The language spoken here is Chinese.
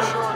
说。